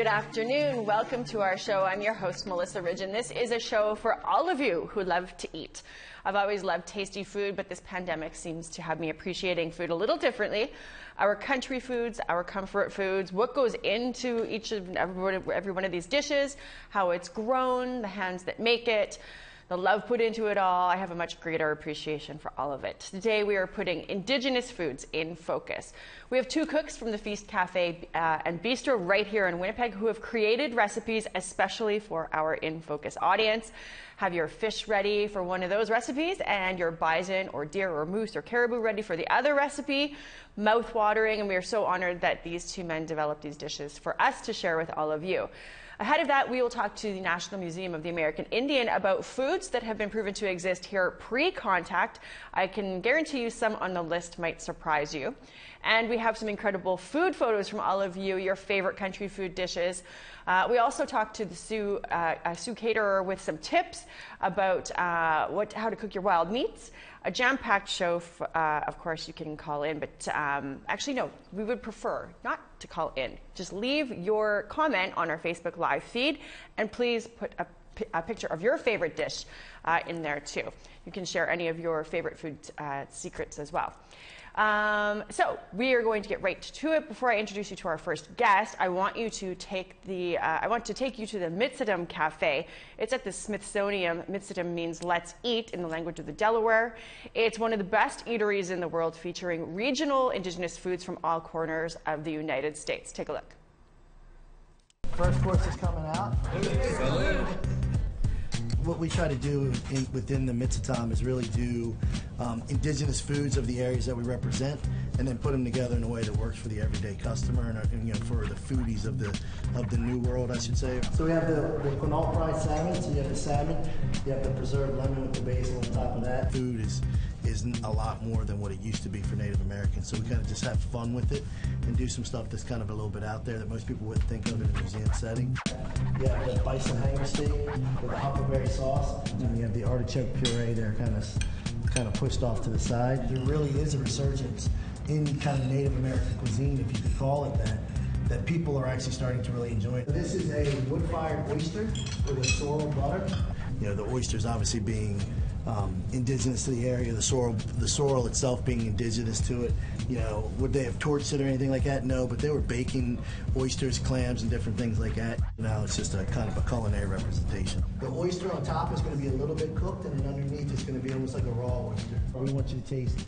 Good afternoon. Welcome to our show. I'm your host, Melissa Ridgen, and this is a show for all of you who love to eat. I've always loved tasty food, but this pandemic seems to have me appreciating food a little differently. Our country foods, our comfort foods, what goes into each of every, every one of these dishes, how it's grown, the hands that make it the love put into it all. I have a much greater appreciation for all of it. Today we are putting Indigenous foods in focus. We have two cooks from the Feast Cafe uh, and Bistro right here in Winnipeg who have created recipes especially for our in focus audience. Have your fish ready for one of those recipes and your bison or deer or moose or caribou ready for the other recipe. Mouth watering, and we are so honored that these two men developed these dishes for us to share with all of you. Ahead of that, we will talk to the National Museum of the American Indian about foods that have been proven to exist here pre-contact. I can guarantee you some on the list might surprise you. And we have some incredible food photos from all of you, your favorite country food dishes. Uh, we also talked to the Sioux, uh, Sioux caterer with some tips about uh, what, how to cook your wild meats. A jam-packed show, uh, of course, you can call in, but um, actually, no, we would prefer not to call in. Just leave your comment on our Facebook Live feed, and please put a, a picture of your favorite dish uh, in there too. You can share any of your favorite food uh, secrets as well. Um, so we are going to get right to it. Before I introduce you to our first guest, I want you to take the uh, I want to take you to the Mitsitam Cafe. It's at the Smithsonian. Mitsitam means "let's eat" in the language of the Delaware. It's one of the best eateries in the world, featuring regional indigenous foods from all corners of the United States. Take a look. First course is coming out what we try to do in, within the Mitsitam is really do um, indigenous foods of the areas that we represent, and then put them together in a way that works for the everyday customer and, and you know for the foodies of the of the new world, I should say. So we have the, the Quinault fried salmon. So you have the salmon, you have the preserved lemon with the basil on top of that. Food is is a lot more than what it used to be for Native Americans. So we kind of just have fun with it and do some stuff that's kind of a little bit out there that most people wouldn't think of in a museum setting. You have the bison hanger steak with the huckleberry sauce, and you have the artichoke puree there kind of kind of pushed off to the side. There really is a resurgence in kind of Native American cuisine, if you could call it that, that people are actually starting to really enjoy. This is a wood-fired oyster with a sorrel butter. You know, the oysters obviously being um, indigenous to the area, the sorrel, the sorrel itself being indigenous to it. You know, would they have torched it or anything like that? No, but they were baking oysters, clams, and different things like that. Now it's just a kind of a culinary representation. The oyster on top is going to be a little bit cooked, and then underneath it's going to be almost like a raw oyster. We want you to taste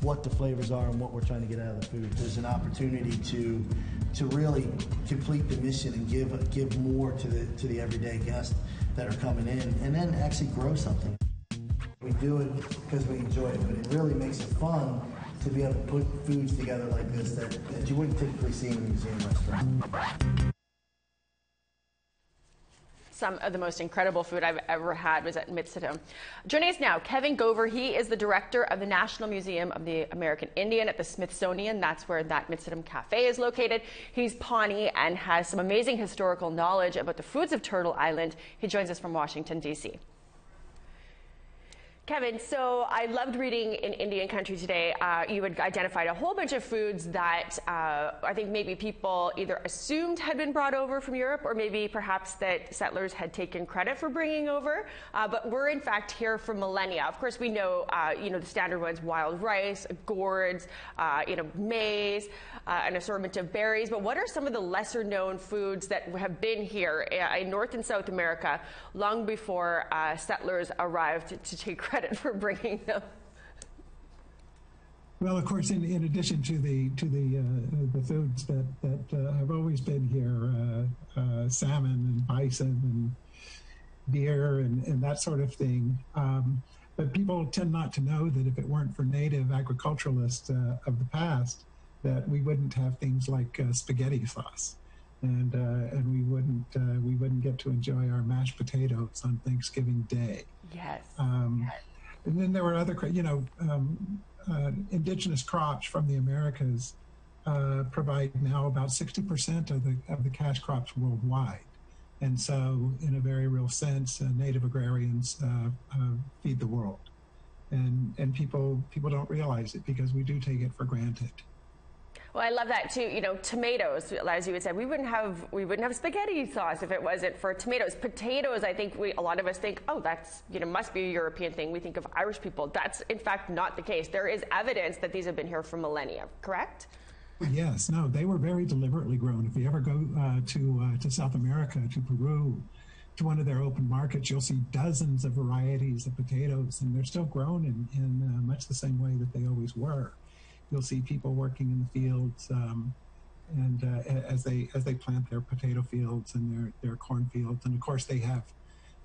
what the flavors are and what we're trying to get out of the food. There's an opportunity to to really complete the mission and give give more to the to the everyday guests that are coming in, and then actually grow something. We do it because we enjoy it, but it really makes it fun to be able to put foods together like this that, that you wouldn't typically see in a museum restaurant. Some of the most incredible food I've ever had was at Mitsitam. Joining us now, Kevin Gover. He is the director of the National Museum of the American Indian at the Smithsonian. That's where that Mitsitam Cafe is located. He's Pawnee and has some amazing historical knowledge about the foods of Turtle Island. He joins us from Washington, D.C. Kevin, so I loved reading in Indian Country today. Uh, you had identified a whole bunch of foods that uh, I think maybe people either assumed had been brought over from Europe or maybe perhaps that settlers had taken credit for bringing over, uh, but were in fact here for millennia. Of course, we know, uh, you know, the standard ones, wild rice, gourds, uh, you know, maize, uh, an assortment of berries, but what are some of the lesser known foods that have been here in North and South America long before settlers arrived to take credit credit for bringing them. Well, of course, in, in addition to the to the uh, the foods that that uh, have always been here, uh, uh salmon and bison and deer and, and that sort of thing. Um, but people tend not to know that if it weren't for native agriculturalists uh, of the past, that we wouldn't have things like uh, spaghetti sauce, and and we wouldn't we wouldn't get to enjoy our mashed potatoes on Thanksgiving Day. Yes. Um, yes and then there were other, you know, um, uh, indigenous crops from the Americas uh, provide now about 60% of the, of the cash crops worldwide. And so, in a very real sense, uh, native agrarians uh, uh, feed the world. And, and people, people don't realize it because we do take it for granted. Well, I love that too. You know, tomatoes, as you had said, we wouldn't have we wouldn't have spaghetti sauce if it wasn't for tomatoes. Potatoes, I think we a lot of us think, oh, that's you know must be a European thing. We think of Irish people. That's in fact not the case. There is evidence that these have been here for millennia. Correct? Yes. No, they were very deliberately grown. If you ever go uh, to uh, to South America, to Peru, to one of their open markets, you'll see dozens of varieties of potatoes, and they're still grown in in uh, much the same way that they always were you'll see people working in the fields um, and uh, as they as they plant their potato fields and their their corn fields and of course they have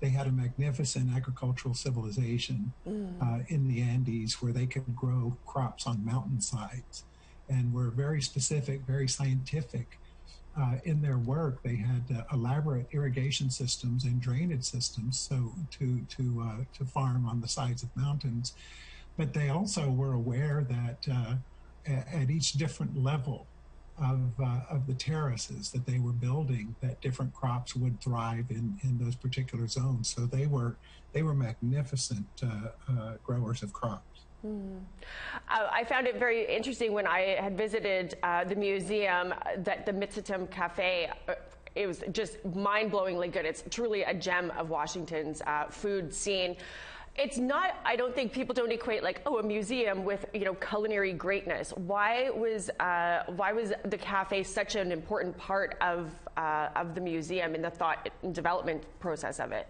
they had a magnificent agricultural civilization mm. uh, in the Andes where they could grow crops on mountainsides and were very specific, very scientific uh, in their work. They had uh, elaborate irrigation systems and drainage systems so to to uh, to farm on the sides of mountains, but they also were aware that uh, at each different level of, uh, of the terraces that they were building that different crops would thrive in, in those particular zones. So they were they were magnificent uh, uh, growers of crops. Mm. Uh, I found it very interesting when I had visited uh, the museum that the Mitsitam Cafe uh, it was just mind-blowingly good. It's truly a gem of Washington's food scene it's not i don't think people don't equate like oh a museum with you know culinary greatness why was uh, why was the cafe such an important part of uh, of the museum in the thought and development process of it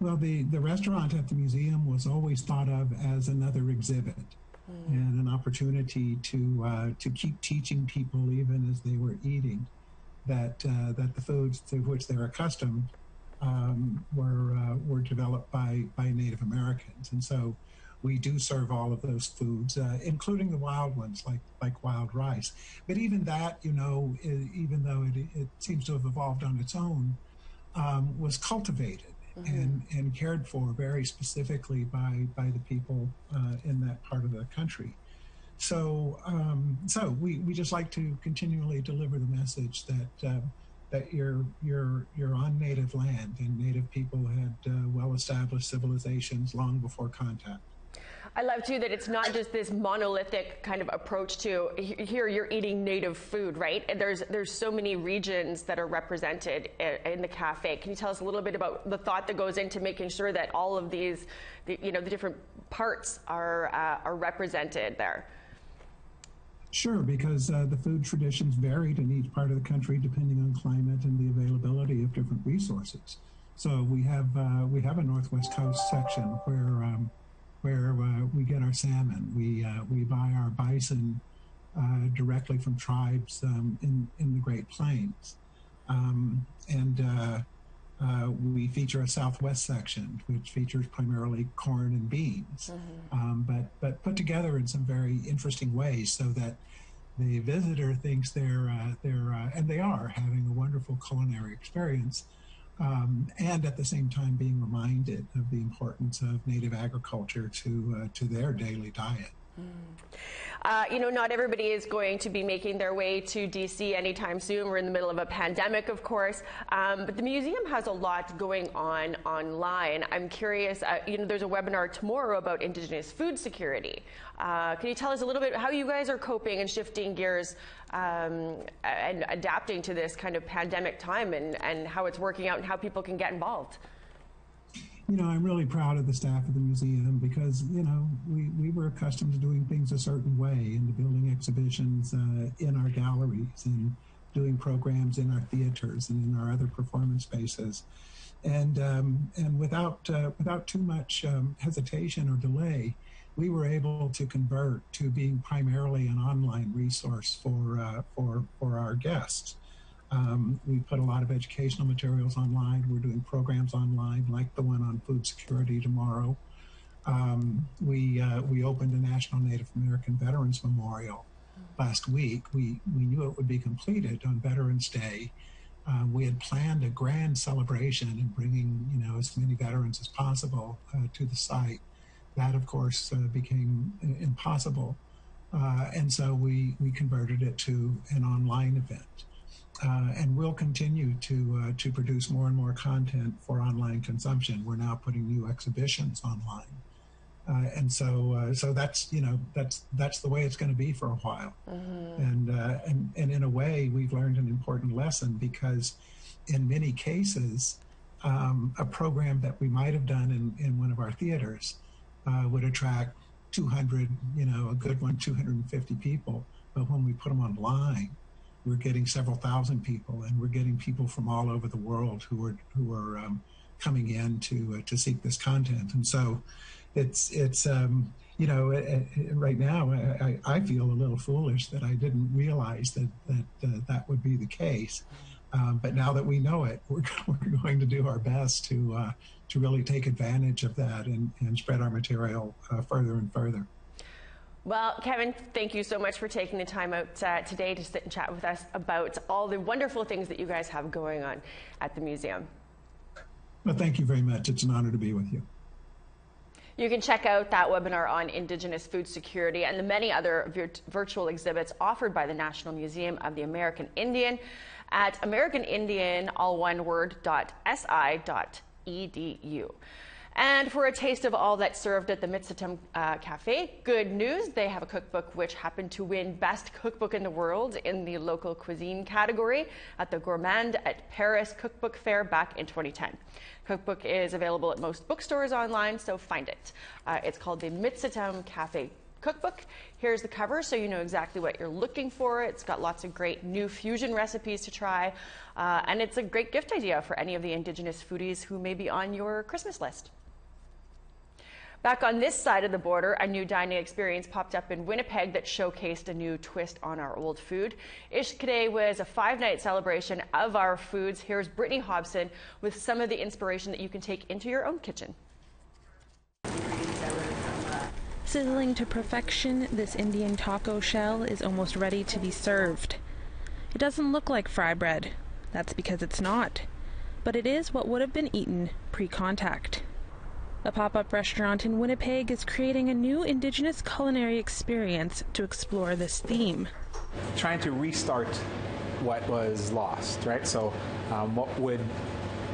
well the the restaurant at the museum was always thought of as another exhibit mm. and an opportunity to uh, to keep teaching people even as they were eating that uh, that the foods to which they're accustomed were uh, were developed by by Native Americans, and so we do serve all of those foods, uh, including the wild ones like like wild rice. But even that, you know, it, even though it, it, seems to have evolved on its own, um, was cultivated mm-hmm. and and cared for very specifically by by the people uh, in that part of the country. So um, so we we just like to continually deliver the message that um, that you're you're you're on native land and native people had uh, well established civilizations long before contact I love too that it's not just this monolithic kind of approach to here you're eating native food, right? And there's there's so many regions that are represented in the cafe. Can you tell us a little bit about the thought that goes into making sure that all of these, the, you know, the different parts are uh, are represented there? Sure, because uh, the food traditions varied in each part of the country depending on climate and the availability of different resources. So we have uh, we have a Northwest Coast section where um, where uh, we get our salmon. We uh, we buy our bison uh, directly from tribes um, in in the Great Plains, um, and uh, we feature a Southwest section, which features primarily corn and beans, mm-hmm. um, but but put together in some very interesting ways, so that the visitor thinks they're uh, they're uh, and they are having a wonderful culinary experience, um, and at the same time being reminded of the importance of native agriculture to uh, to their daily diet. Mm. Uh, you know, not everybody is going to be making their way to DC anytime soon. We're in the middle of a pandemic, of course, um, but the museum has a lot going on online. I'm curious, uh, you know, there's a webinar tomorrow about Indigenous food security. Uh, can you tell us a little bit how you guys are coping and shifting gears um, and adapting to this kind of pandemic time and, and how it's working out and how people can get involved? You know, I'm really proud of the staff of the museum because, you know, we, we were accustomed to doing things a certain way and to building exhibitions uh, in our galleries and doing programs in our theaters and in our other performance spaces. And, um, and without, uh, without too much um, hesitation or delay, we were able to convert to being primarily an online resource for, uh, for, for our guests. Um, we put a lot of educational materials online. We're doing programs online, like the one on food security tomorrow. Um, we uh, we opened a National Native American Veterans Memorial last week. We we knew it would be completed on Veterans Day. Uh, we had planned a grand celebration and bringing you know as many veterans as possible uh, to the site. That of course uh, became impossible, uh, and so we we converted it to an online event uh, and we'll continue to uh, to produce more and more content for online consumption. We're now putting new exhibitions online Uh, and so, uh, so that's you know that's that's the way it's going to be for a while. Mm-hmm. And, uh, and and in a way, we've learned an important lesson because, in many cases, um, a program that we might have done in in one of our theaters uh, would attract 200, you know, a good one, 250 people. But when we put them online, we're getting several thousand people, and we're getting people from all over the world who are who are um, coming in to uh, to seek this content. And so it's it's um, you know right now I, I feel a little foolish that I didn't realize that that uh, that would be the case. Um, but now that we know it, we're, we're going to do our best to uh, to really take advantage of that and, and spread our material uh, further and further. Well, Kevin, thank you so much for taking the time out uh, today to sit and chat with us about all the wonderful things that you guys have going on at the museum. Well, thank you very much. It's an honor to be with you. You can check out that webinar on Indigenous food security and the many other virtual exhibits offered by the National Museum of the American Indian at americanindian, all one word, dot si.edu. And for a taste of all that's served at the Mitsitam uh, Cafe, good news, they have a cookbook which happened to win Best Cookbook in the World in the local cuisine category at the Gourmand at Paris Cookbook Fair back in 2010. Cookbook is available at most bookstores online, so find it. Uh, it's called the Mitsitam Cafe cookbook. Here's the cover so you know exactly what you're looking for. It's got lots of great new fusion recipes to try, uh, and it's a great gift idea for any of the Indigenous foodies who may be on your Christmas list. Back on this side of the border, a new dining experience popped up in Winnipeg that showcased a new twist on our old food. Ishkode was a five night celebration of our foods. Here's Brittany Hobson with some of the inspiration that you can take into your own kitchen. Sizzling to perfection, this Indian taco shell is almost ready to be served. It doesn't look like fry bread. That's because it's not. But it is what would have been eaten pre contact. A pop up restaurant in Winnipeg is creating a new Indigenous culinary experience to explore this theme. Trying to restart what was lost, right? So, um, what would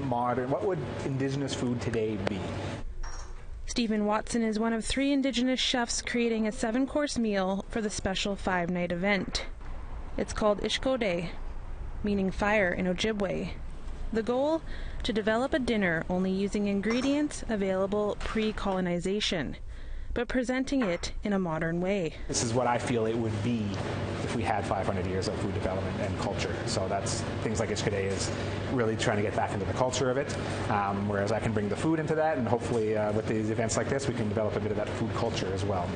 modern, what would Indigenous food today be? Stephen Watson is one of three Indigenous chefs creating a seven course meal for the special five night event. It's called Ishkode, meaning fire in Ojibwe. The goal? To develop a dinner only using ingredients available pre colonization, but presenting it in a modern way. This is what I feel it would be if we had 500 years of food development and culture. So that's things like Ishkode is really trying to get back into the culture of it, um, whereas I can bring the food into that, and hopefully uh, with these events like this, we can develop a bit of that food culture as well.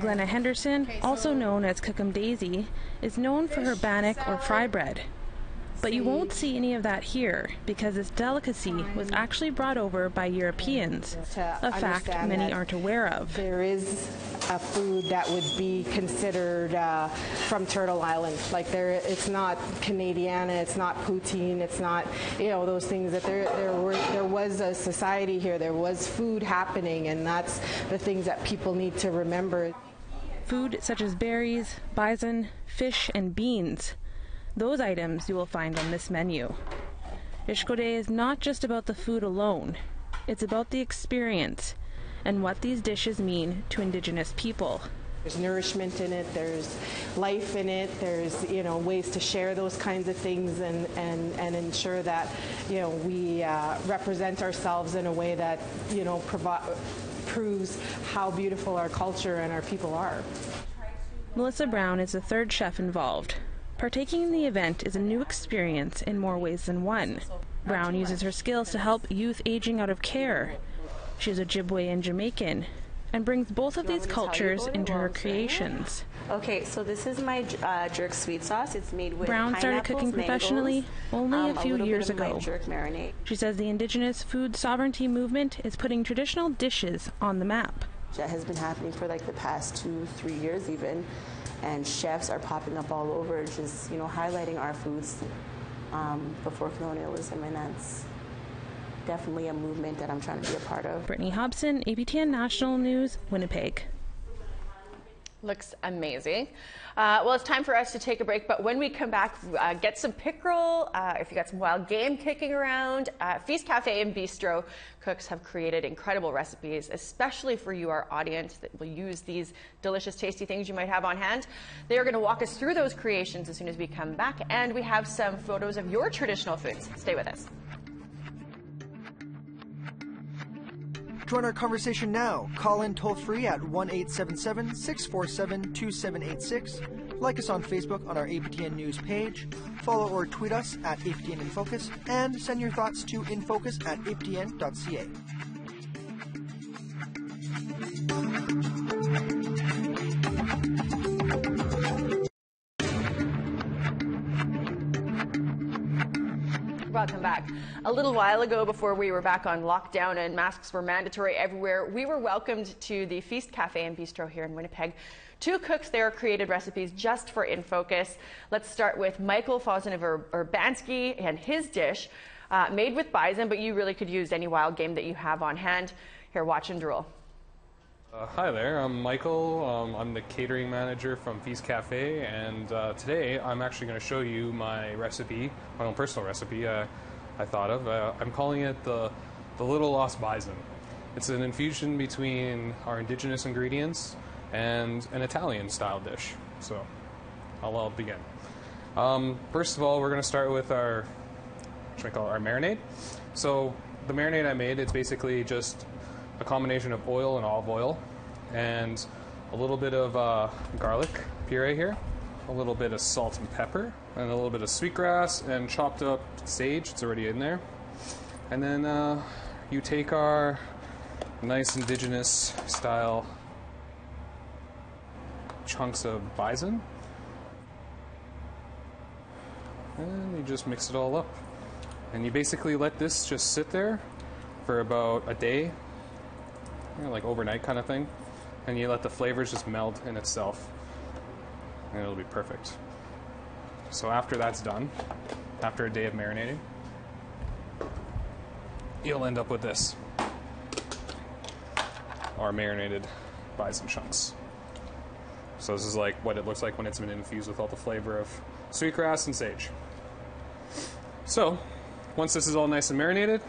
Glenna Henderson, also known as Cookum Daisy, is known for her bannock or fry bread, but you won't see any of that here because this delicacy was actually brought over by Europeans, a fact many aren't aware of. There is a food that would be considered uh, from Turtle Island. Like there, it's not Canadiana, it's not poutine, it's not you know those things that there there were there was a society here, there was food happening, and that's the things that people need to remember. Food such as berries, bison, fish, and beans those items you will find on this menu. Ishkode is not just about the food alone, it's about the experience and what these dishes mean to Indigenous people. There's nourishment in it, there's life in it, there's you know ways to share those kinds of things and, and, and ensure that you know we uh, represent ourselves in a way that you know provi- proves how beautiful our culture and our people are. Melissa Brown is the third chef involved. Partaking in the event is a new experience in more ways than one. Brown uses her skills to help youth aging out of care. She is Ojibwe and Jamaican and brings both of these cultures into her creations. Okay, so this is my uh, jerk sweet sauce. It's made with Brown started cooking professionally only um, a few a years ago. She says the indigenous food sovereignty movement is putting traditional dishes on the map. That has been happening for like the past two, three years even and chefs are popping up all over, just you know highlighting our foods um, before colonialism, and that's definitely a movement that I'm trying to be a part of. Brittany Hobson, APTN National News, Winnipeg. Looks amazing. Uh, well, it's time for us to take a break, but when we come back, uh, get some pickerel. Uh, if you got some wild game kicking around, uh, Feast Cafe and Bistro cooks have created incredible recipes, especially for you, our audience, that will use these delicious, tasty things you might have on hand. They are going to walk us through those creations as soon as we come back, and we have some photos of your traditional foods. Stay with us. Join our conversation now. Call in toll free at 1 877 647 2786. Like us on Facebook on our APTN News page. Follow or tweet us at APTN In Focus. And send your thoughts to infocus at aptn.ca. Welcome back. A little while ago, before we were back on lockdown and masks were mandatory everywhere, we were welcomed to the Feast Cafe and Bistro here in Winnipeg. Two cooks there created recipes just for In Focus. Let's start with Michael Fosin of Urbanski and his dish, uh, made with bison, but you really could use any wild game that you have on hand. Here, watch and drool. Uh, hi there, I'm Michael. Um, I'm the catering manager from Feast Cafe, and uh, today I'm actually going to show you my recipe, my own personal recipe uh, I thought of. Uh, I'm calling it the, the Little Lost Bison. It's an infusion between our indigenous ingredients and an Italian style dish. So I'll, I'll begin. Um, first of all, we're going to start with our, what should I call it, our marinade. So the marinade I made, it's basically just a combination of oil and olive oil, and a little bit of uh, garlic puree here, a little bit of salt and pepper, and a little bit of sweetgrass and chopped up sage. It's already in there. And then uh, you take our nice indigenous style chunks of bison, and you just mix it all up. And you basically let this just sit there for about a day you know, like overnight kind of thing, and you let the flavors just meld in itself, and it'll be perfect. So after that's done, after a day of marinating, you'll end up with this our marinated bison chunks. So this is like what it looks like when it's been infused with all the flavor of sweetgrass and sage. So, once this is all nice and marinated,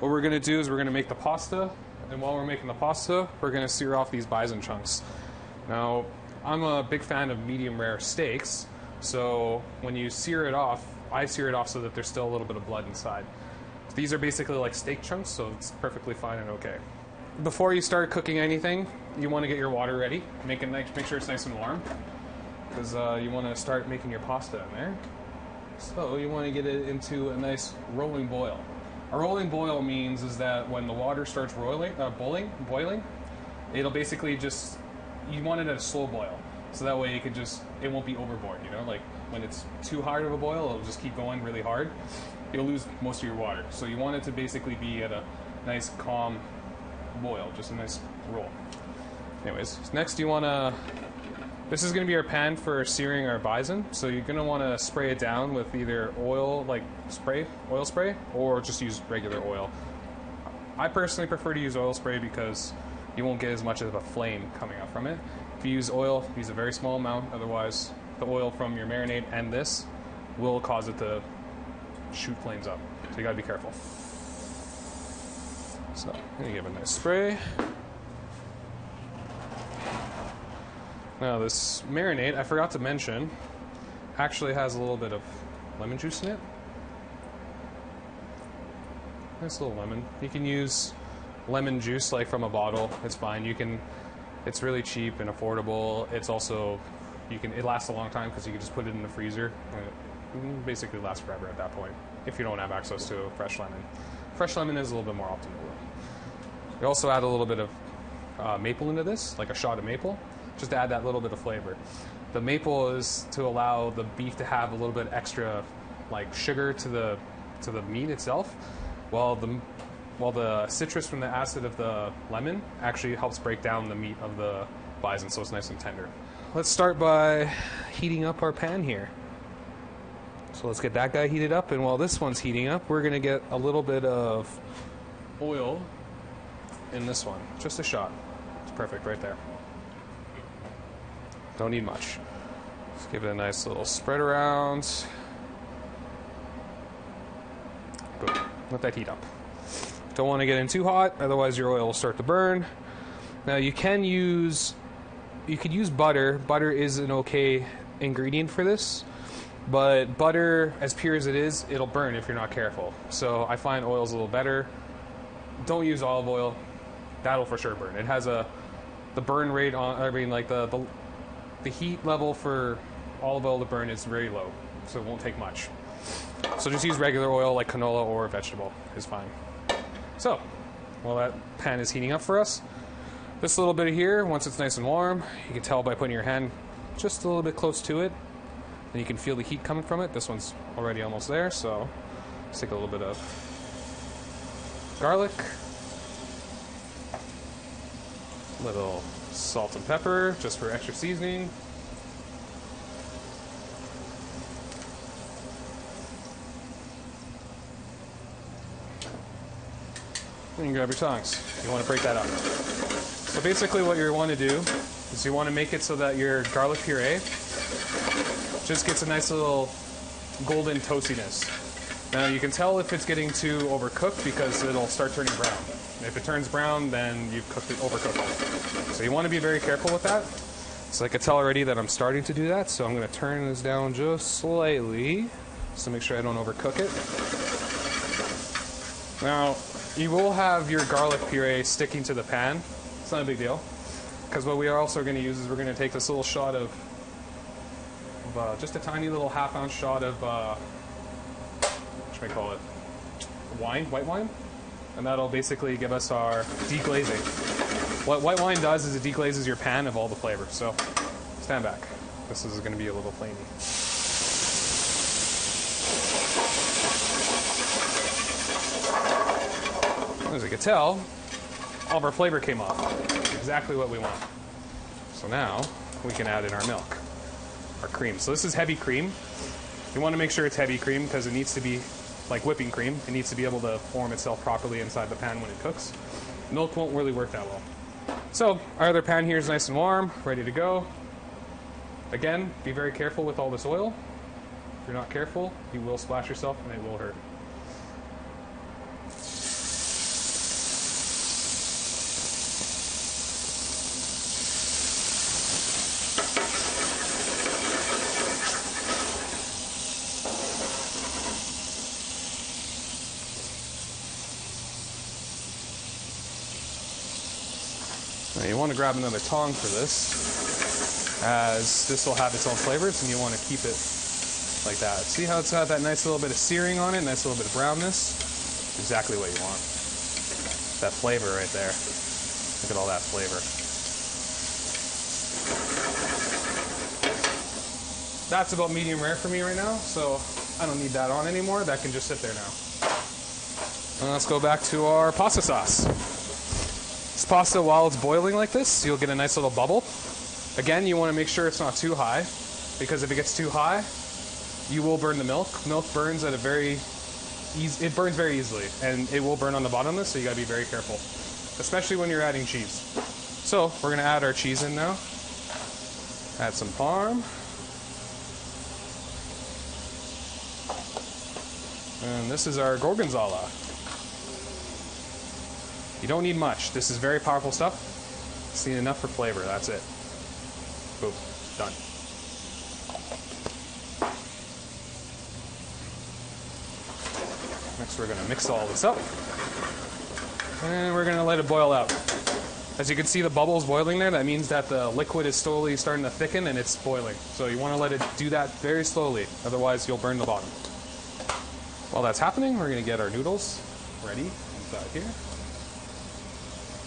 what we're going to do is we're going to make the pasta and while we're making the pasta, we're going to sear off these bison chunks. Now, I'm a big fan of medium rare steaks, so when you sear it off, I sear it off so that there's still a little bit of blood inside. These are basically like steak chunks, so it's perfectly fine and okay. Before you start cooking anything, you want to get your water ready. Make it nice, make sure it's nice and warm, because uh, you want to start making your pasta in there. So you want to get it into a nice rolling boil. A rolling boil means is that when the water starts uh, boiling, boiling, it'll basically just you want it at a slow boil, so that way you can just it won't be overboard. You know, like when it's too hard of a boil, it'll just keep going really hard. You'll lose most of your water. So you want it to basically be at a nice calm boil, just a nice roll. Anyways, next you want to this is going to be our pan for searing our bison. So you're going to want to spray it down with either oil, like spray, oil spray, or just use regular oil. I personally prefer to use oil spray because you won't get as much of a flame coming out from it. If you use oil, use a very small amount. Otherwise, the oil from your marinade and this will cause it to shoot flames up. So you got to be careful. So I'm to give it a nice spray. Now, this marinade, I forgot to mention, actually has a little bit of lemon juice in it. Nice little lemon. You can use lemon juice like from a bottle. It's fine. You can. It's really cheap and affordable. It's also you can. It lasts a long time because you can just put it in the freezer. It basically lasts forever at that point if you don't have access to fresh lemon. Fresh lemon is a little bit more optimal. You also add a little bit of uh, maple into this, like a shot of maple just to add that little bit of flavor. The maple is to allow the beef to have a little bit extra, like sugar to the to the meat itself, while the while the citrus from the acid of the lemon actually helps break down the meat of the bison, so it's nice and tender. Let's start by heating up our pan here. So let's get that guy heated up, and while this one's heating up, we're gonna get a little bit of oil in this one, just a shot. It's perfect right there. Don't need much. Just give it a nice little spread around. Boom. Let that heat up. Don't want to get in too hot, otherwise your oil will start to burn. Now you can use you could use butter. Butter is an okay ingredient for this, but butter, as pure as it is, it'll burn if you're not careful. So I find oil's a little better. Don't use olive oil. That'll for sure burn. It has a the burn rate on. I mean, like the the, the heat level for olive oil to burn is very low, so it won't take much. So just use regular oil like canola or vegetable is fine. So, while that pan is heating up for us, this little bit here, once it's nice and warm, you can tell by putting your hand just a little bit close to it, and you can feel the heat coming from it. This one's already almost there, so let's take a little bit of garlic, little salt and pepper just for extra seasoning. And you grab your tongs. You want to break that up. So basically, what you want to do is you want to make it so that your garlic puree just gets a nice little golden toastiness. Now you can tell if it's getting too overcooked because it'll start turning brown. If it turns brown, then you've cooked it, overcooked it. So you want to be very careful with that. So I can tell already that I'm starting to do that, so I'm going to turn this down just slightly, to make sure I don't overcook it. Now, you will have your garlic puree sticking to the pan. It's not a big deal. Because what we are also going to use is we're going to take this little shot of, of uh, just a tiny little half ounce shot of, uh, what should I call it? Wine, white wine? And that'll basically give us our deglazing. What white wine does is it deglazes your pan of all the flavor. So stand back. This is going to be a little flamey. As you can tell, all of our flavor came off. Exactly what we want. So now we can add in our milk, our cream. So this is heavy cream. You want to make sure it's heavy cream because it needs to be like whipping cream. It needs to be able to form itself properly inside the pan when it cooks. Milk won't really work that well. So our other pan here is nice and warm, ready to go. Again, be very careful with all this oil. If you're not careful, you will splash yourself and it will hurt. To grab another tong for this, as this will have its own flavors, and you want to keep it like that. See how it's got that nice little bit of searing on it, nice little bit of brownness? Exactly what you want. That flavor right there. Look at all that flavor. That's about medium rare for me right now, so I don't need that on anymore. That can just sit there now. And let's go back to our pasta sauce. This pasta, while it's boiling like this, you'll get a nice little bubble. Again, you want to make sure it's not too high, because if it gets too high, you will burn the milk. Milk burns at a very easy, it burns very easily, and it will burn on the bottom of this, so you gotta be very careful, especially when you're adding cheese. So we're gonna add our cheese in now. Add some parm. And this is our gorgonzola. You don't need much. This is very powerful stuff. Need enough for flavor. That's it. Boom. Done. Next, we're going to mix all this up. And we're going to let it boil out. As you can see the bubbles boiling there, that means that the liquid is slowly starting to thicken and it's boiling. So you want to let it do that very slowly, otherwise you'll burn the bottom. While that's happening, we're going to get our noodles ready inside here.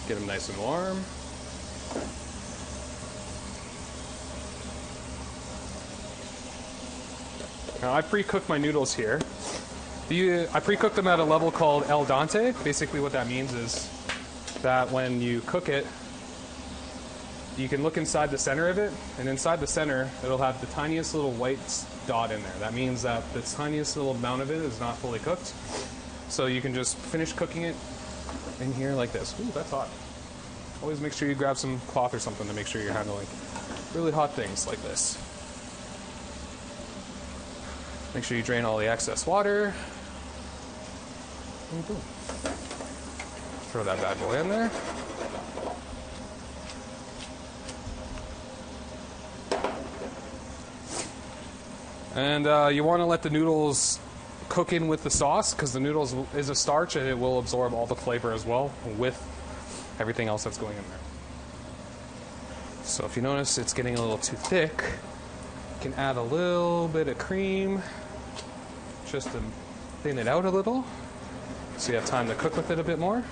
Get them nice and warm. Now I pre-cook my noodles here. The, I pre-cook them at a level called el dente. Basically what that means is that when you cook it, you can look inside the center of it, and inside the center, it'll have the tiniest little white dot in there. That means that the tiniest little amount of it is not fully cooked. So you can just finish cooking it in here like this. Ooh, that's hot. Always make sure you grab some cloth or something to make sure you're handling. really hot things like this. Make sure you drain all the excess water. Throw that bad boy in there. And uh, you want to let the noodles cook in with the sauce because the noodles is a starch and it will absorb all the flavor as well with everything else that's going in there. So if you notice it's getting a little too thick, you can add a little bit of cream just to thin it out a little so you have time to cook with it a bit more.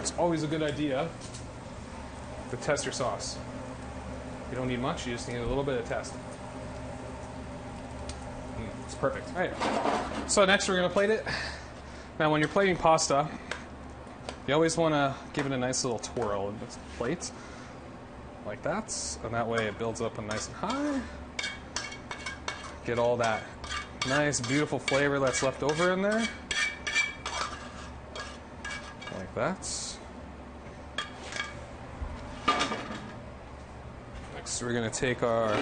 It's always a good idea to test your sauce. You don't need much, you just need a little bit of test. It's perfect. All right. So next we're going to plate it. Now when you're plating pasta, you always want to give it a nice little twirl in this plate. Like that. And that way it builds up a nice and high. Get all that nice, beautiful flavor that's left over in there. Like that. Next, we're going to take our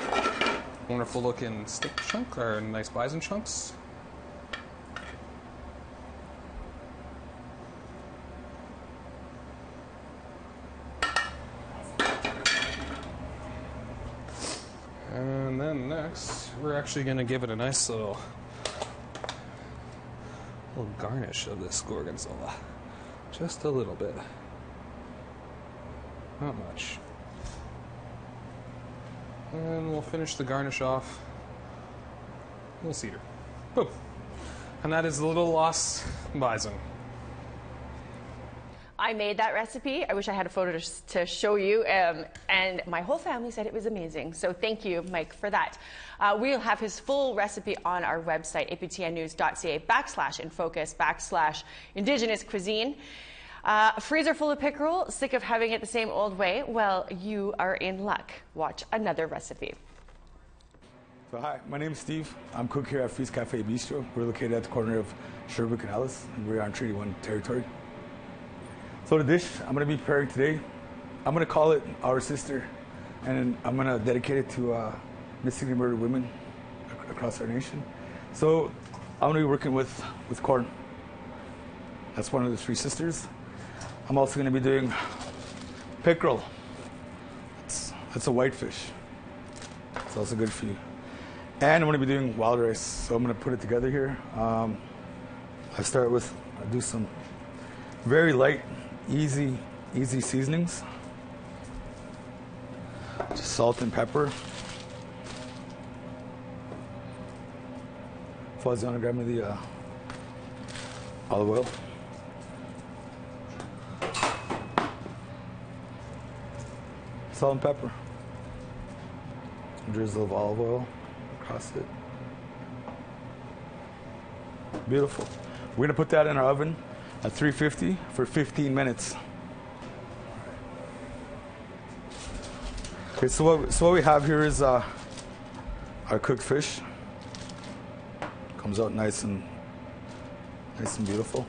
wonderful looking steak chunk, or nice bison chunks. And then next, we're actually going to give it a nice little, little garnish of this gorgonzola. Just a little bit. Not much. And we'll finish the garnish off. Little cedar. Boom. And that is the little lost bison. I made that recipe. I wish I had a photo to, to show you. Um, and my whole family said it was amazing. So thank you, Mike, for that. Uh, we'll have his full recipe on our website, aptnnews.ca backslash in focus backslash indigenous cuisine. Uh, a freezer full of pickerel, sick of having it the same old way? Well, you are in luck. Watch another recipe. So hi, my name is Steve. I'm cook here at Feast Cafe Bistro. We're located at the corner of Sherbrooke and Ellis, and we're on Treaty 1 territory. So the dish I'm going to be preparing today, I'm going to call it Our Sister, and I'm going to dedicate it to uh, missing and murdered women ac- across our nation. So I'm going to be working with, with corn. That's one of the three sisters. I'm also going to be doing pickerel. That's, that's a whitefish. It's also good for you. And I'm going to be doing wild rice, so I'm going to put it together here. Um, I start with I do some very light, easy, easy seasonings. Just salt and pepper. Fuzzy on to grab me the uh, olive oil. Salt and pepper. Drizzle of olive oil across it. Beautiful. We're gonna put that in our oven at 350 for 15 minutes. Okay, so what, so what we have here is uh, our cooked fish. Comes out nice and nice and beautiful.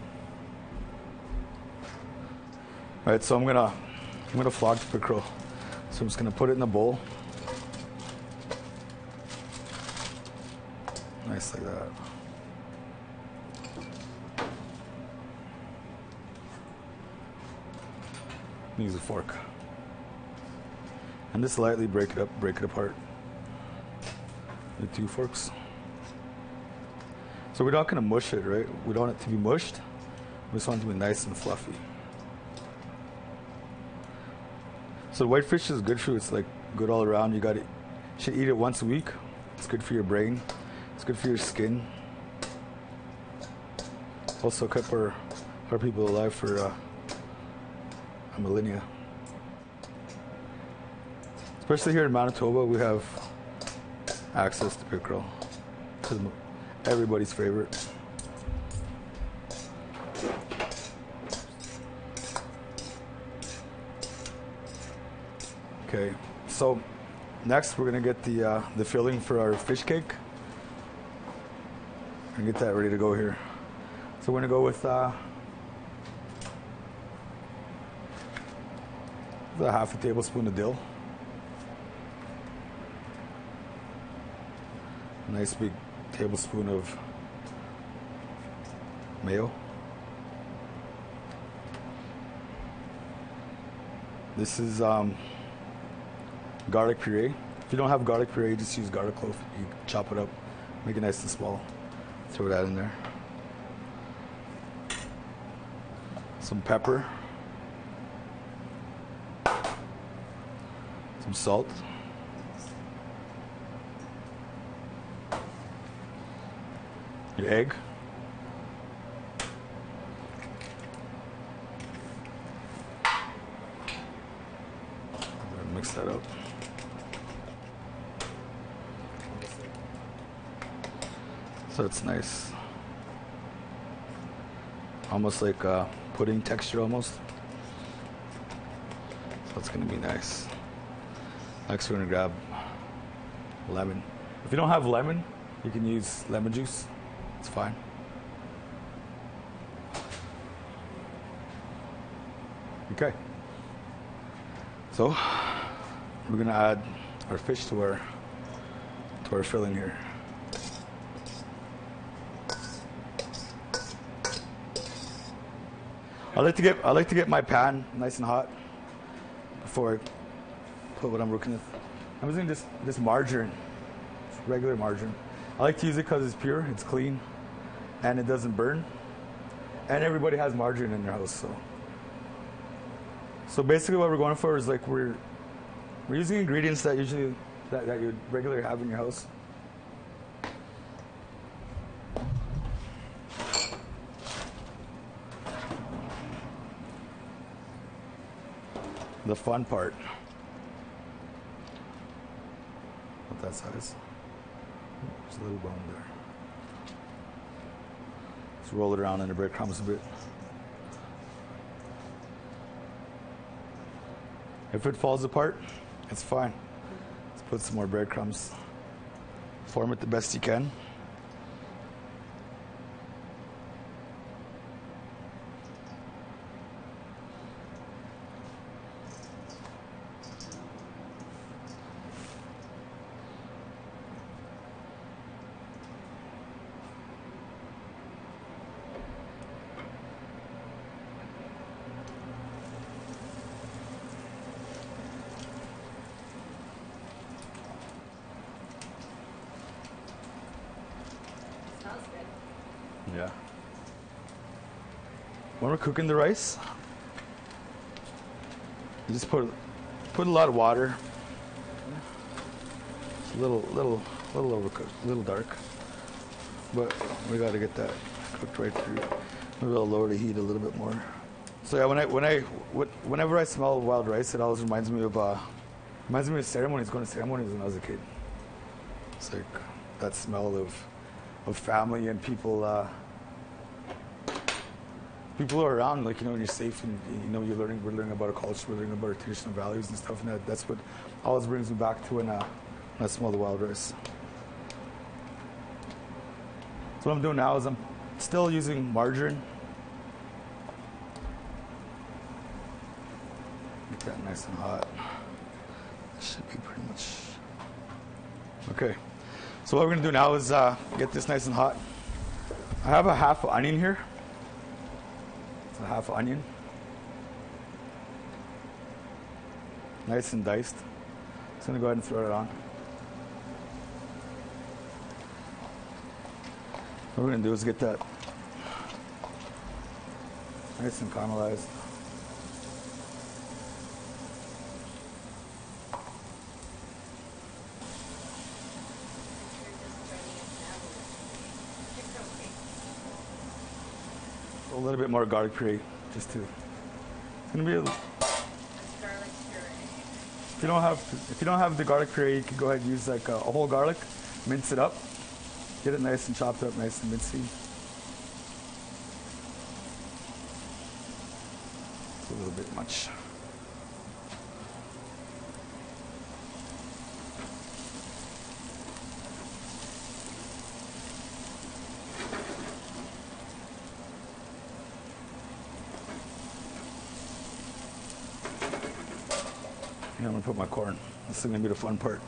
All right, so I'm gonna I'm gonna flog the pickerel. So I'm just gonna put it in the bowl. Nice like that. Use a fork. And just lightly break it up, break it apart. The two forks. So we're not gonna mush it, right? We don't want it to be mushed. We just want it to be nice and fluffy. So whitefish is good for you. It's like good all around. You got to should eat it once a week. It's good for your brain. It's good for your skin. Also kept our our people alive for uh, a millennia. Especially here in Manitoba, we have access to pickerel. Everybody's favorite. Okay, so next we're gonna get the uh, the filling for our fish cake. And get that ready to go here. So we're gonna go with uh, a half a tablespoon of dill. Nice big tablespoon of mayo. This is um, garlic puree. If you don't have garlic puree, just use garlic clove. You chop it up, make it nice and small. Throw that in there. Some pepper. Some salt. Your egg. Mix that up. So it's nice. Almost like uh, pudding texture almost. So it's gonna be nice. Next we're gonna grab lemon. If you don't have lemon, you can use lemon juice. It's fine. Okay. So we're gonna add our fish to our to our filling here. I like to get I like to get my pan nice and hot before I put what I'm working with. I'm using this this margarine, regular margarine. I like to use it because it's pure, it's clean, and it doesn't burn. And everybody has margarine in their house, so. So basically, what we're going for is like we're we're using ingredients that usually that, that you regularly have in your house. The fun part. About that size. There's a little bone there. Let's roll it around in the breadcrumbs a bit. If it falls apart, it's fine. Let's put some more breadcrumbs. Form it the best you can. Yeah. When we're cooking the rice, you just put put a lot of water. It's a little little little overcooked, a little dark, but we got to get that cooked right through. Maybe I'll lower the heat a little bit more. So yeah, when I when I whenever I smell wild rice, it always reminds me of uh, reminds me of ceremonies, going to ceremonies when I was a kid. It's like that smell of of family and people uh, people are around like you know and you're safe and you know you're learning we're learning about our culture we're learning about our traditional values and stuff and that, that's what always brings me back to when, uh, when I smell the wild rice so what I'm doing now is I'm still using margarine get that nice and hot should be pretty much okay so what we're gonna do now is uh, get this nice and hot. I have a half onion here. Half onion. Nice and diced. Just gonna go ahead and throw it on. What we're gonna do is get that nice and caramelized. Little bit more garlic puree, just to. It's gonna be. A, if you don't have, if you don't have the garlic puree, you can go ahead and use like a, a whole garlic, mince it up, get it nice and chopped up, nice and mincy. A little bit much. Put my corn. This is gonna be the fun part.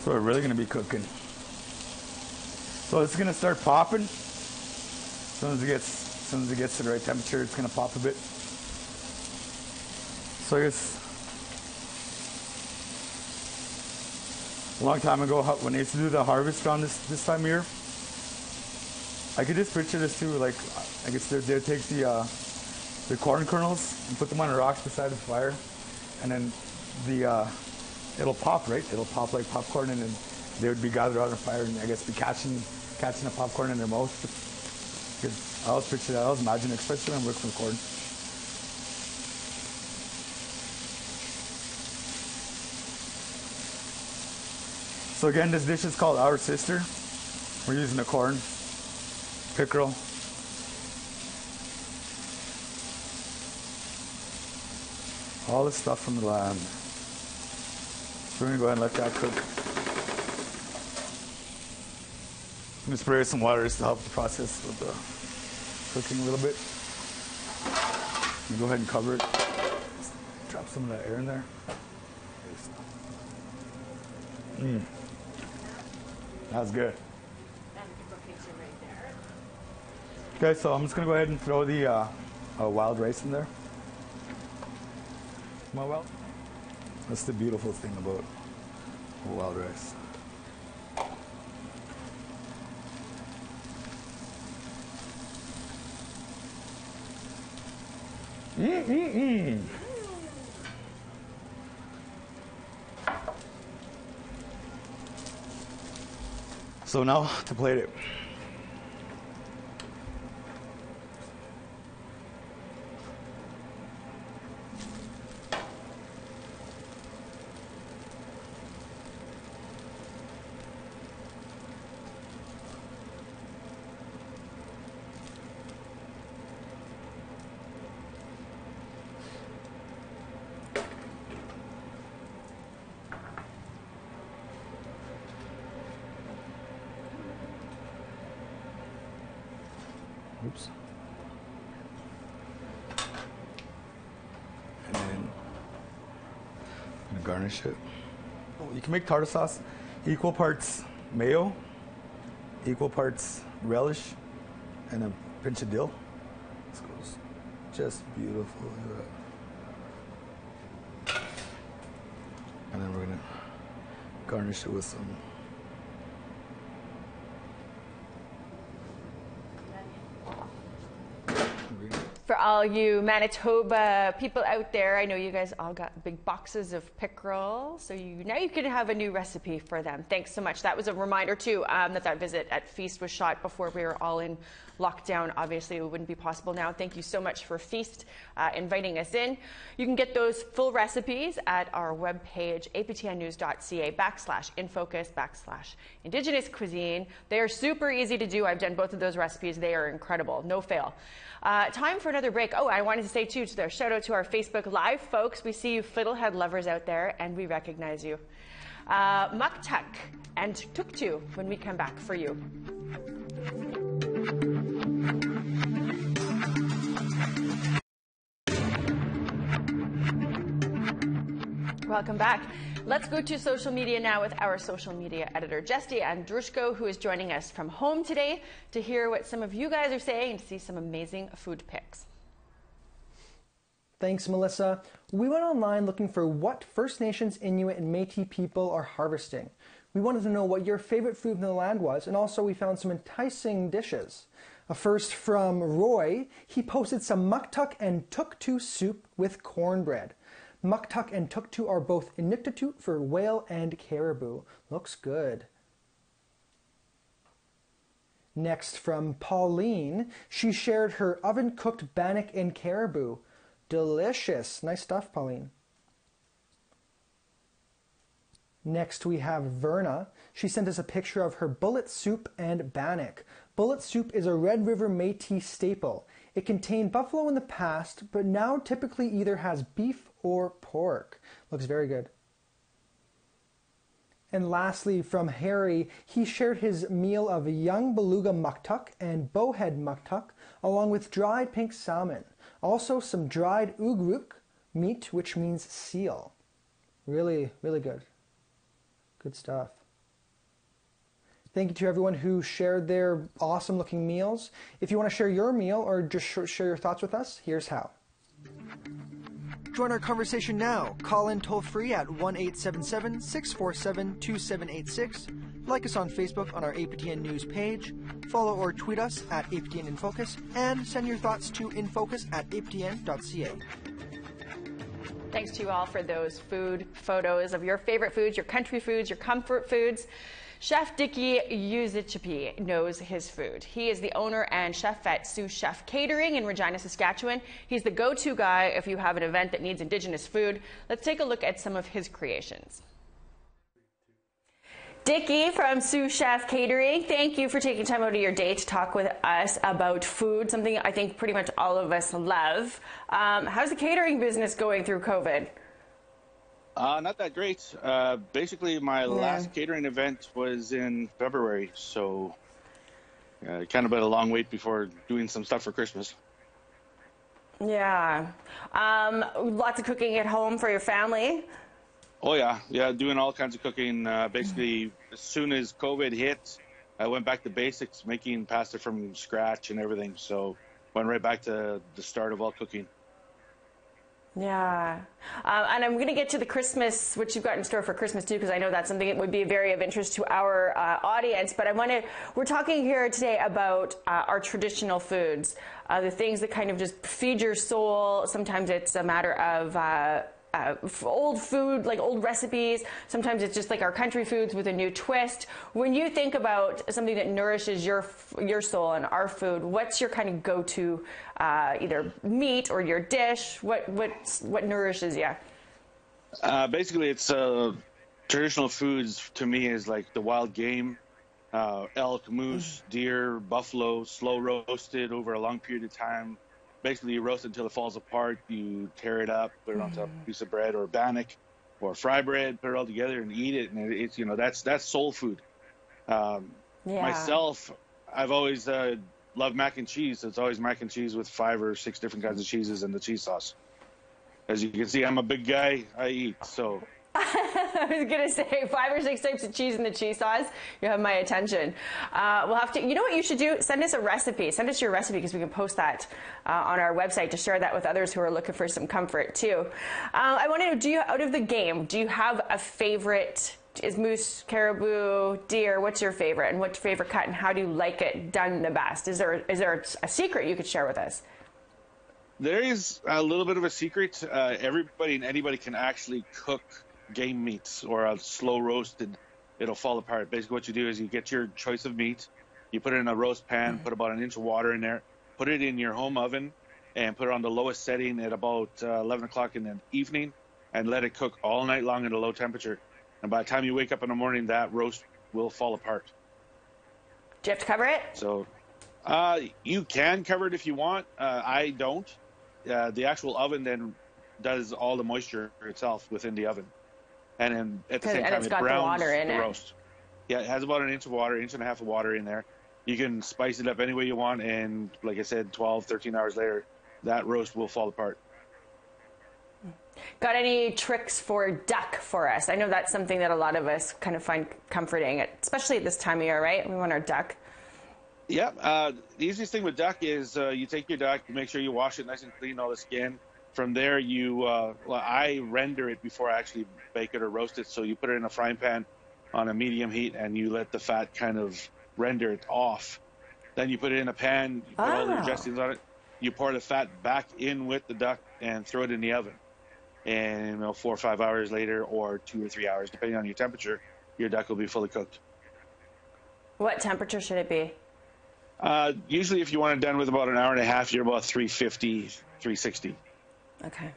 So we're really gonna be cooking. So it's gonna start popping. As soon as it gets, as soon as it gets to the right temperature, it's gonna pop a bit. So I guess a long time ago, when they used to do the harvest around this this time of year, I could just picture this too. Like I guess they they take the uh, the corn kernels and put them on the rocks beside the fire, and then the uh, it'll pop, right? It'll pop like popcorn, and then they would be gathered around the fire, and I guess be catching catching the popcorn in their mouth. I always picture that. I always imagine, especially when I'm working with corn. So again, this dish is called Our Sister. We're using the corn, pickerel, all the stuff from the land. So we're gonna go ahead and let that cook. I'm gonna spray some water just to help the process of the cooking a little bit. Go ahead and cover it. Just drop some of that air in there. Mm. That's good. Okay, so I'm just gonna go ahead and throw the uh, uh, wild rice in there. My wild. That's the beautiful thing about wild rice. Mm-mm-mm. So now to plate it. Oops. And then I'm gonna garnish it. Oh, you can make tartar sauce equal parts mayo, equal parts relish, and a pinch of dill. This goes just beautiful. And then we're gonna garnish it with some For all you Manitoba people out there, I know you guys all got big boxes of pickerel, so you now you can have a new recipe for them. Thanks so much. That was a reminder too um, that that visit at Feast was shot before we were all in lockdown. Obviously, it wouldn't be possible now. Thank you so much for Feast uh, inviting us in. You can get those full recipes at our webpage, aptnnews.ca backslash infocus backslash indigenous cuisine. They are super easy to do. I've done both of those recipes. They are incredible. No fail. Uh, time for another break. Oh, I wanted to say too, to their shout out to our Facebook Live folks. We see you fiddlehead lovers out there, and we recognize you. Uh, Muktuk and Tuktu when we come back for you. Welcome back. Let's go to social media now with our social media editor, Jesti Andrushko, who is joining us from home today to hear what some of you guys are saying and to see some amazing food pics. Thanks, Melissa. We went online looking for what First Nations, Inuit, and Metis people are harvesting. We wanted to know what your favorite food in the land was, and also we found some enticing dishes. A first from Roy, he posted some muktuk and tuktu soup with cornbread. Muktuk and tuktu are both Inuktitut for whale and caribou. Looks good. Next from Pauline, she shared her oven cooked bannock and caribou. Delicious. Nice stuff, Pauline. Next, we have Verna. She sent us a picture of her bullet soup and bannock. Bullet soup is a Red River Métis staple. It contained buffalo in the past, but now typically either has beef or pork. Looks very good. And lastly, from Harry, he shared his meal of young beluga muktuk and bowhead muktuk, along with dried pink salmon. Also, some dried ugruk meat, which means seal. Really, really good. Good stuff. Thank you to everyone who shared their awesome looking meals. If you want to share your meal or just share your thoughts with us, here's how. Join our conversation now. Call in toll free at 1 877 647 2786. Like us on Facebook on our APTN News page. Follow or tweet us at APTN In Focus. And send your thoughts to infocus at aptn.ca. Thanks to you all for those food photos of your favorite foods, your country foods, your comfort foods. Chef Dicky Uzichipi knows his food. He is the owner and chef at Sous Chef Catering in Regina, Saskatchewan. He's the go-to guy if you have an event that needs Indigenous food. Let's take a look at some of his creations. Dicky from Sous Chef Catering, thank you for taking time out of your day to talk with us about food, something I think pretty much all of us love. Um, how's the catering business going through COVID? Uh, not that great. Uh, basically, my yeah. last catering event was in February, so uh, kind of been a long wait before doing some stuff for Christmas. Yeah. Um, lots of cooking at home for your family. Oh yeah, yeah, doing all kinds of cooking. Uh, basically, as soon as COVID hit, I went back to basics, making pasta from scratch and everything. So went right back to the start of all cooking. Yeah. Um, and I'm going to get to the Christmas, which you've got in store for Christmas too, because I know that's something that would be very of interest to our uh, audience. But I want to, we're talking here today about uh, our traditional foods, uh, the things that kind of just feed your soul. Sometimes it's a matter of, uh, old food, like old recipes. Sometimes it's just like our country foods with a new twist. When you think about something that nourishes your your soul and our food, what's your kind of go-to uh, either meat or your dish? What what what nourishes you? Uh, basically, it's uh, traditional foods to me is like the wild game, uh, elk, moose, deer, buffalo, slow roasted over a long period of time basically you roast it until it falls apart. You tear it up, put it on top of a piece of bread or a bannock or fry bread, put it all together and eat it. And it's you know that's that's soul food. Um, yeah. Myself, I've always uh, loved mac and cheese. So it's always mac and cheese with five or six different kinds of cheeses and the cheese sauce. As you can see, I'm a big guy. I eat so. I was gonna say five or six types of cheese in the cheese sauce. You have my attention. Uh, we'll have to. You know what you should do? Send us a recipe. Send us your recipe because we can post that uh, on our website to share that with others who are looking for some comfort too. Uh, I want to know: Do you out of the game? Do you have a favorite? Is moose, caribou, deer? What's your favorite, and what's your favorite cut, and how do you like it done the best? Is there is there a secret you could share with us? There is a little bit of a secret. Uh, everybody and anybody can actually cook game meats or a slow roasted, it'll fall apart. Basically, what you do is you get your choice of meat, you put it in a roast pan, put about an inch of water in there, put it in your home oven, and put it on the lowest setting at about uh, 11 o'clock in the evening, and let it cook all night long at a low temperature. And by the time you wake up in the morning, that roast will fall apart. Do you have to cover it? So, uh, you can cover it if you want. Uh, I don't. Uh, the actual oven then does all the moisture itself within the oven and then at the same time it browns the, the roast. Yeah, it has about an inch of water, inch and a half of water in there. You can spice it up any way you want, and like I said, 12, 13 hours later, that roast will fall apart. Got any tricks for duck for us? I know that's something that a lot of us kind of find comforting, especially at this time of year, right? We want our duck. Yeah, uh, the easiest thing with duck is uh, you take your duck, you make sure you wash it nice and clean, all the skin. From there, you uh, well, I render it before I actually bake it or roast it. So you put it in a frying pan on a medium heat, and you let the fat kind of render it off. Then you put it in a pan, you put oh. all the dressings on it. You pour the fat back in with the duck and throw it in the oven. And you know, four or five hours later, or two or three hours, depending on your temperature, your duck will be fully cooked. What temperature should it be? Uh, usually, if you want it done with about an hour and a half, you're about 350, 360. Okay.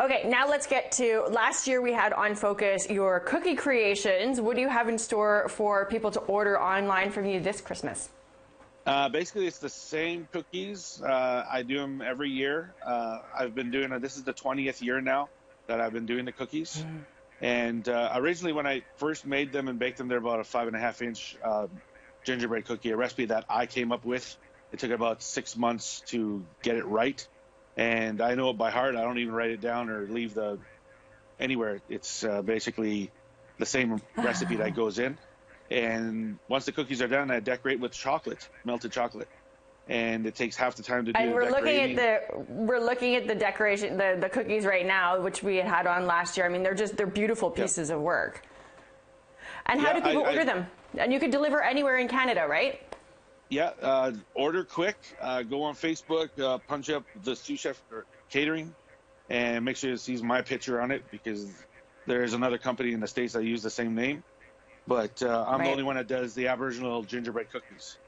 Okay, now let's get to last year we had on focus your cookie creations. What do you have in store for people to order online from you this Christmas? Uh, basically, it's the same cookies. Uh, I do them every year. Uh, I've been doing. This is the 20th year now that I've been doing the cookies. Mm. And uh, originally, when I first made them and baked them, they're about a five and a half inch uh, gingerbread cookie, a recipe that I came up with. It took about six months to get it right, and I know it by heart. I don't even write it down or leave the anywhere. It's uh, basically the same recipe that goes in. And once the cookies are done, I decorate with chocolate, melted chocolate and it takes half the time to do. And we're looking at the we're looking at the decoration, the the cookies right now, which we had on last year. I mean, they're just they're beautiful pieces of work. And how Yeah, do people I- I- order them? And you can deliver anywhere in Canada, right? Yeah, uh, order quick. Uh, go on Facebook, uh, punch up the sous chef or catering, and make sure it sees my picture on it because there's another company in the states that use the same name, but uh, I'm Right. the only one that does the Aboriginal gingerbread cookies.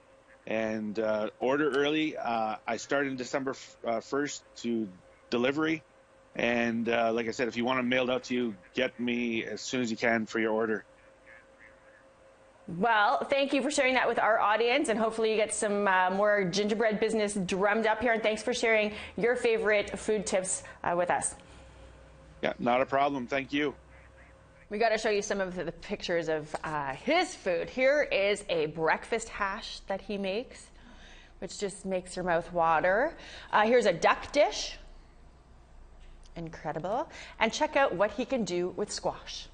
And uh, order early. Uh, I start in December f- uh, 1st to delivery. And uh, like I said, if you want them mailed out to you, get me as soon as you can for your order. Well, thank you for sharing that with our audience, and hopefully you get some uh, more gingerbread business drummed up here. And thanks for sharing your favorite food tips uh, with us. Yeah, not a problem. Thank you. We got to show you some of the pictures of uh, his food. Here is a breakfast hash that he makes, which just makes your mouth water. Uh, here's a duck dish. Incredible. And check out what he can do with squash.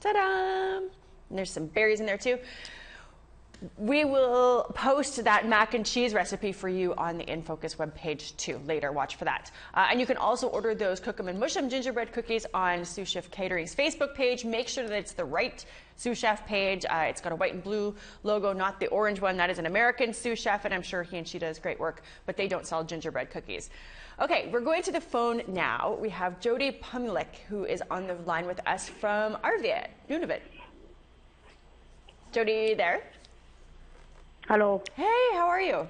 Ta-da! And there's some berries in there too. We will post that mac and cheese recipe for you on the InFocus webpage too later. Watch for that. Uh, and you can also order those Kokum and Moshum gingerbread cookies on Sous Chef Catering's Facebook page. Make sure that it's the right sous chef page. Uh, it's got a white and blue logo, not the orange one. That is an American sous chef, and I'm sure he and she does great work, but they don't sell gingerbread cookies. Okay, we're going to the phone now. We have Jody Pumlik, who is on the line with us from Arviat, Nunavut. Jody, there? Hello. Hey, how are you?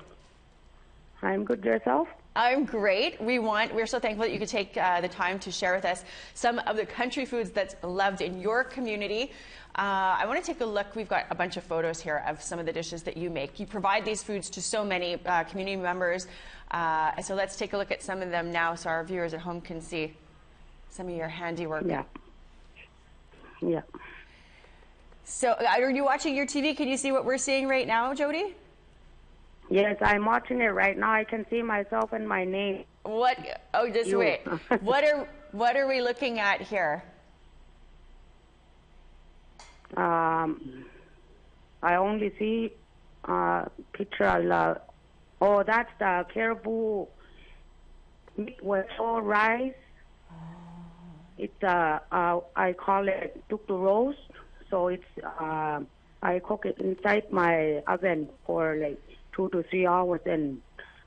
I'm good. Yourself? I'm great. We want, we're so thankful that you could take uh, the time to share with us some of the country foods that's loved in your community. Uh, I want to take a look. We've got a bunch of photos here of some of the dishes that you make. You provide these foods to so many uh, community members. Uh, so let's take a look at some of them now so our viewers at home can see some of your handiwork. Yeah. Yeah. So are you watching your TV? Can you see what we're seeing right now, Jody? Yes, I'm watching it right now. I can see myself and my name. What? Oh, just You. wait. what are what are we looking at here? Um, I only see uh, picture. of Oh, that's the caribou meat with all rice. It's uh, uh, I call it tuk roast. So it's uh, I cook it inside my oven for like two to three hours, and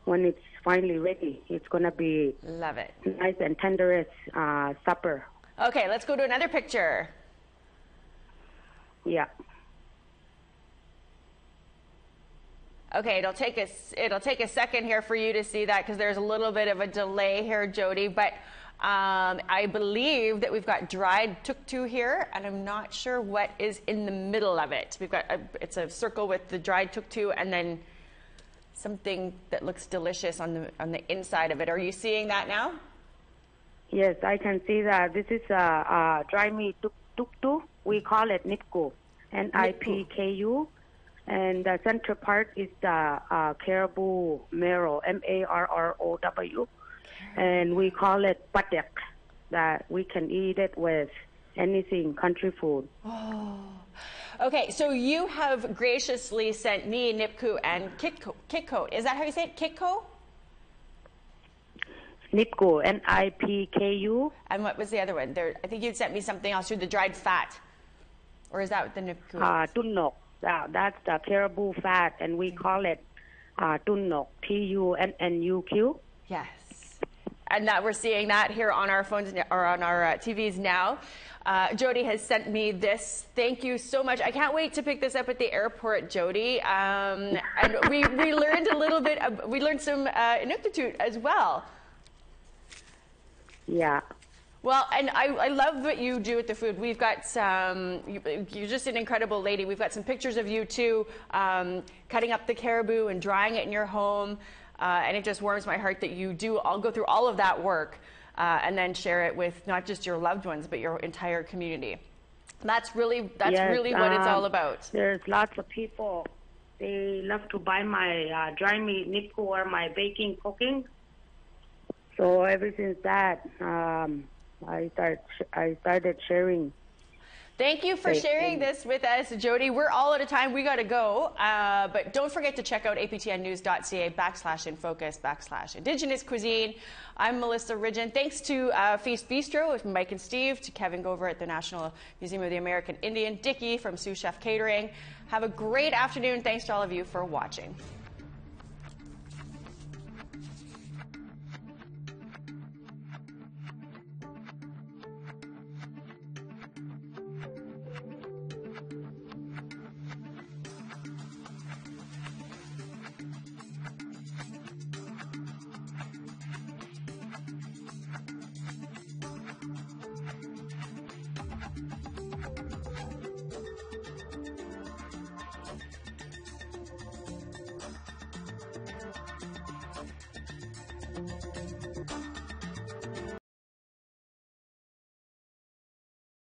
when it's finally ready, it's gonna be Love it. nice and tender as uh, supper. Okay, let's go to another picture. Yeah. Okay, it'll take us it'll take a second here for you to see that because there's a little bit of a delay here, Jody. But um, I believe that we've got dried tuktu here, and I'm not sure what is in the middle of it. We've got a, it's a circle with the dried tuktu, and then something that looks delicious on the on the inside of it. Are you seeing that now? Yes, I can see that. This is uh, uh, dry meat tuk tuktu. We call it nipku, N I P K U, and the center part is the uh, caribou marrow, M A R R O W, and we call it patek. That we can eat it with anything, country food. Oh. Okay, so you have graciously sent me Nipku and Kitco. Kitco. Is that how you say it? Kitco? Nipku, N I P K U. And what was the other one? There, I think you'd sent me something else through the dried fat. Or is that what the Nipku Uh, is? tunnuq. That, that's the caribou fat, and we call it uh, tunnuq. T U N N U Q. Yes. And that we're seeing that here on our phones or on our uh, TVs now. Uh, Jody has sent me this. Thank you so much. I can't wait to pick this up at the airport, Jody. Um, and we, we learned a little bit. Of, we learned some uh, Inuktitut as well. Yeah. Well, and I, I love what you do with the food. We've got some, you, you're just an incredible lady. We've got some pictures of you too, um, cutting up the caribou and drying it in your home. Uh, and it just warms my heart that you do all go through all of that work. uh, and then share it with not just your loved ones, but your entire community. That's really that's Yes, really what it's um, all about. There's lots of people. They love to buy my uh, dry meat nipku or my baking cooking. So ever since that, um, I start I started sharing. Thank you for sharing this with us, Jody. We're all out of time. We got to go. Uh, but don't forget to check out aptnnews.ca backslash in focus backslash indigenous cuisine. I'm Melissa Ridgen. Thanks to uh, Feast Bistro with Mike and Steve, to Kevin Gover at the National Museum of the American Indian, Dickie from Sous Chef Catering. Have a great afternoon. Thanks to all of you for watching.